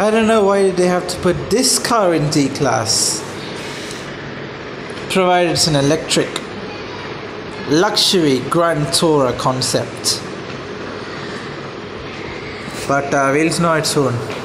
I don't know why they have to put this car in D class. Provided it's an electric luxury Grand Tourer concept. But uh, we'll know it soon.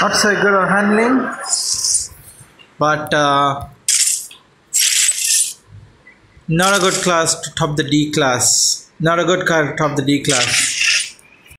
Not so good on handling but uh, not a good class to top the D class. Not a good car to top the D class